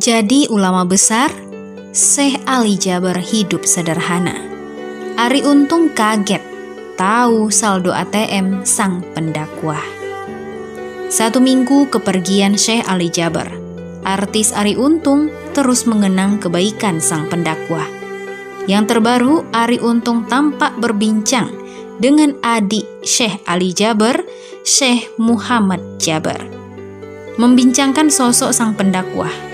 Jadi ulama besar, Syekh Ali Jaber hidup sederhana. Ari Untung kaget tahu saldo ATM sang pendakwah. Satu minggu kepergian Syekh Ali Jaber, artis Ari Untung terus mengenang kebaikan sang pendakwah. Yang terbaru, Ari Untung tampak berbincang dengan adik Syekh Ali Jaber, Syekh Muhammad Jaber. Membincangkan sosok sang pendakwah,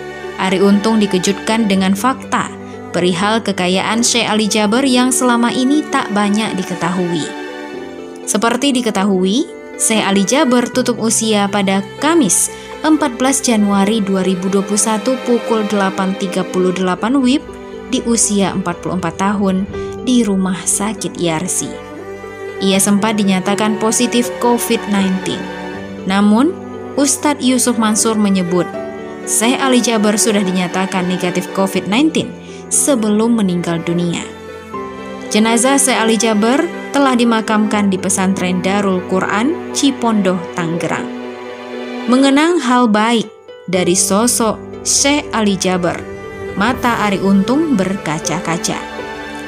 Ari Untung dikejutkan dengan fakta perihal kekayaan Syekh Ali Jaber yang selama ini tak banyak diketahui. Seperti diketahui, Syekh Ali Jaber tutup usia pada Kamis 14 Januari 2021 pukul 8.38 WIB di usia 44 tahun di rumah sakit Yarsi. Ia sempat dinyatakan positif COVID-19. Namun, Ustadz Yusuf Mansur menyebut Syekh Ali Jaber sudah dinyatakan negatif COVID-19 sebelum meninggal dunia. Jenazah Syekh Ali Jaber telah dimakamkan di pesantren Darul Quran Cipondoh, Tangerang. Mengenang hal baik dari sosok Syekh Ali Jaber, mata Ari Untung berkaca-kaca.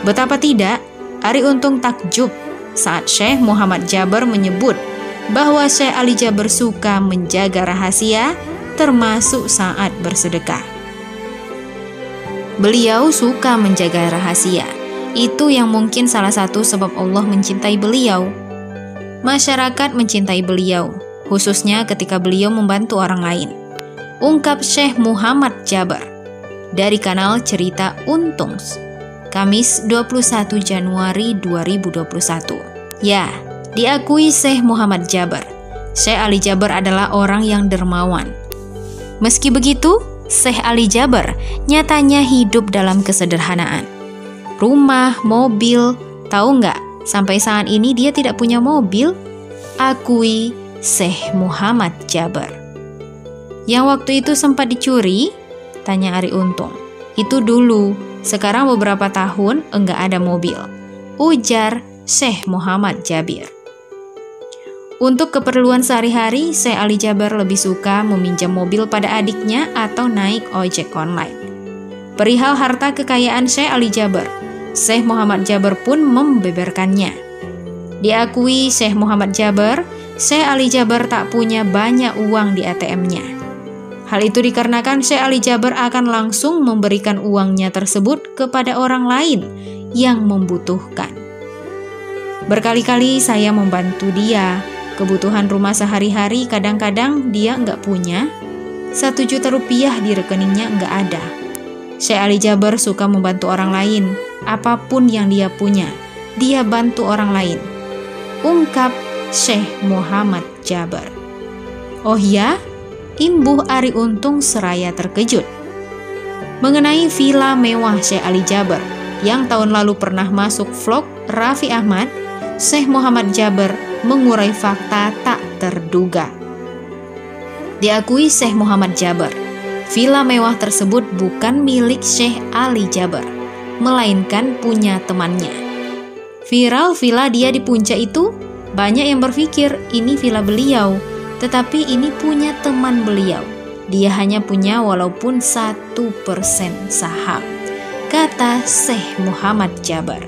Betapa tidak, Ari Untung takjub saat Syekh Muhammad Jaber menyebut bahwa Syekh Ali Jaber suka menjaga rahasia termasuk saat bersedekah. Beliau suka menjaga rahasia. Itu yang mungkin salah satu sebab Allah mencintai beliau. Masyarakat mencintai beliau, khususnya ketika beliau membantu orang lain. Ungkap Syekh Muhammad Jabar dari kanal Cerita Untungs, Kamis 21 Januari 2021. Ya, diakui Syekh Muhammad Jabar. Syekh Ali Jabar adalah orang yang dermawan, Meski begitu, Syekh Ali Jaber nyatanya hidup dalam kesederhanaan. Rumah, mobil, tahu nggak? Sampai saat ini dia tidak punya mobil. Akui Syekh Muhammad Jaber. Yang waktu itu sempat dicuri? Tanya Ari Untung. Itu dulu, sekarang beberapa tahun enggak ada mobil. Ujar Syekh Muhammad Jabir. Untuk keperluan sehari-hari, Syekh Ali Jabar lebih suka meminjam mobil pada adiknya atau naik ojek online. Perihal harta kekayaan Syekh Ali Jabar, Syekh Muhammad Jabar pun membeberkannya. Diakui Syekh Muhammad Jabar, Syekh Ali Jabar tak punya banyak uang di ATM-nya. Hal itu dikarenakan Syekh Ali Jabar akan langsung memberikan uangnya tersebut kepada orang lain yang membutuhkan. Berkali-kali saya membantu dia Kebutuhan rumah sehari-hari kadang-kadang dia nggak punya. Satu juta rupiah di rekeningnya nggak ada. Syekh Ali Jaber suka membantu orang lain. Apa pun yang dia punya, dia bantu orang lain. Ungkap Syekh Muhammad Jaber. Oh ya, imbuh Ari Untung seraya terkejut. Mengenai villa mewah Syekh Ali Jaber yang tahun lalu pernah masuk vlog Raffi Ahmad, Syekh Muhammad Jaber mengurai fakta tak terduga. Diakui Syekh Muhammad Jaber, villa mewah tersebut bukan milik Syekh Ali Jaber, melainkan punya temannya. Viral villa dia di puncak itu, banyak yang berpikir ini villa beliau, tetapi ini punya teman beliau. Dia hanya punya walaupun satu persen saham, kata Syekh Muhammad Jaber.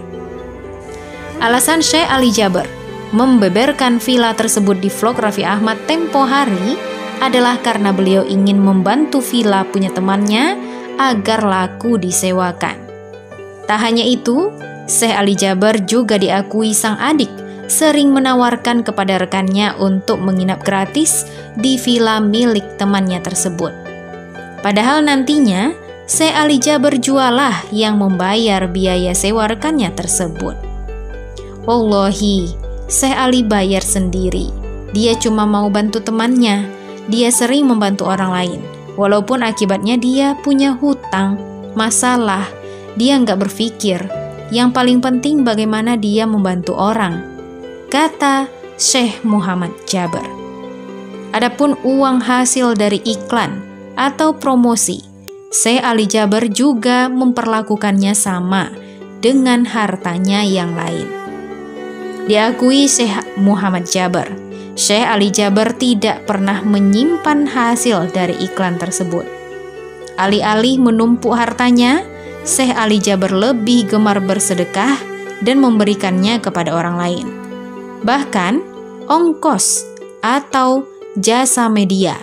Alasan Syekh Ali Jaber membeberkan villa tersebut di vlog Raffi Ahmad tempo hari adalah karena beliau ingin membantu villa punya temannya agar laku disewakan. Tak hanya itu, Syekh Ali Jabar juga diakui sang adik sering menawarkan kepada rekannya untuk menginap gratis di villa milik temannya tersebut. Padahal nantinya, Syekh Ali Jabar jualah yang membayar biaya sewa rekannya tersebut. Wallahi, Syekh Ali bayar sendiri. Dia cuma mau bantu temannya. Dia sering membantu orang lain. Walaupun akibatnya dia punya hutang, masalah, dia nggak berpikir. Yang paling penting bagaimana dia membantu orang. Kata Syekh Muhammad Jaber. Adapun uang hasil dari iklan atau promosi, Syekh Ali Jaber juga memperlakukannya sama dengan hartanya yang lain. Diakui Syekh Muhammad Jabar, Syekh Ali Jabar tidak pernah menyimpan hasil dari iklan tersebut. Alih-alih menumpuk hartanya, Syekh Ali Jaber lebih gemar bersedekah dan memberikannya kepada orang lain. Bahkan, ongkos atau jasa media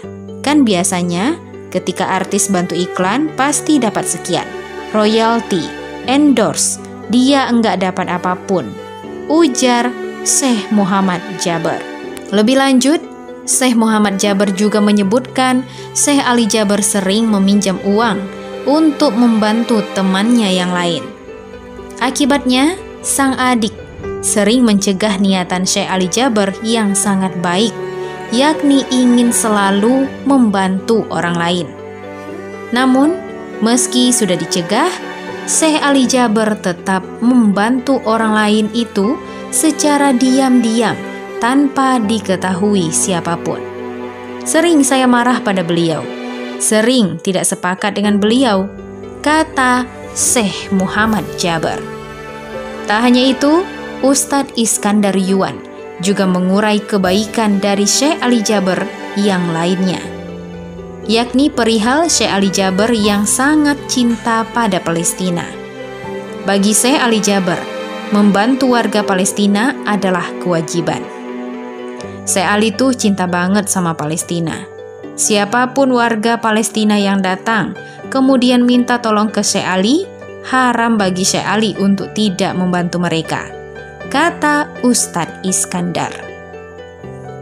kan biasanya ketika artis bantu iklan pasti dapat sekian. Royalty, endorse, dia enggak dapat apa pun. Ujar Syekh Muhammad Jaber. Lebih lanjut, Syekh Muhammad Jaber juga menyebutkan Syekh Ali Jaber sering meminjam uang untuk membantu temannya yang lain. Akibatnya, sang adik sering mencegah niatan Syekh Ali Jaber yang sangat baik, yakni ingin selalu membantu orang lain. Namun, meski sudah dicegah, Syekh Ali Jaber tetap membantu orang lain itu secara diam-diam tanpa diketahui siapa pun. Sering saya marah pada beliau, sering tidak sepakat dengan beliau, kata Syekh Muhammad Jabar. Tak hanya itu, Ustadz Iskandar Yuan juga mengurai kebaikan dari Syekh Ali Jaber yang lainnya, yakni perihal Syekh Ali Jaber yang sangat cinta pada Palestina. Bagi Syekh Ali Jaber, membantu warga Palestina adalah kewajiban. Syekh Ali tuh cinta banget sama Palestina. Siapa pun warga Palestina yang datang, kemudian minta tolong ke Syekh Ali, haram bagi Syekh Ali untuk tidak membantu mereka. Kata Ustadz Iskandar.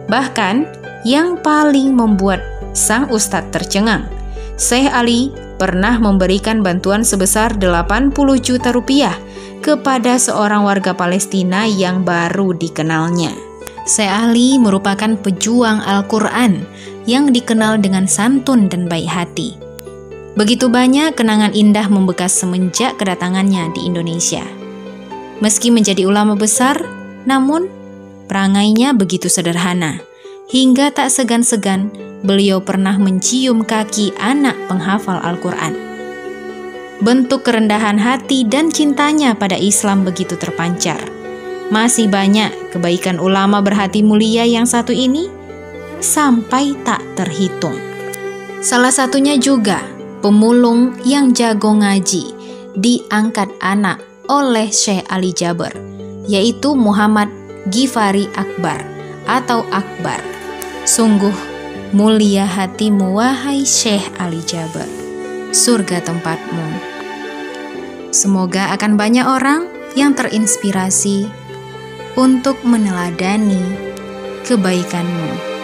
Bahkan, yang paling membuat sang Ustadz tercengang, Syekh Ali pernah memberikan bantuan sebesar 80 juta rupiah kepada seorang warga Palestina yang baru dikenalnya. Syekh Ali merupakan pejuang Al-Quran yang dikenal dengan santun dan baik hati. Begitu banyak kenangan indah membekas semenjak kedatangannya di Indonesia. Meski menjadi ulama besar, namun perangainya begitu sederhana. Hingga tak segan-segan, beliau pernah mencium kaki anak penghafal Al-Quran. Bentuk kerendahan hati dan cintanya pada Islam begitu terpancar masih banyak kebaikan ulama berhati mulia yang satu ini sampai tak terhitung. Salah satunya juga pemulung yang jago ngaji diangkat anak oleh Syekh Ali Jaber, yaitu Muhammad Gifari Akbar atau Akbar. Sungguh mulia hatimu wahai Syekh Ali Jaber, surga tempatmu. Semoga akan banyak orang yang terinspirasi untuk meneladani kebaikanmu.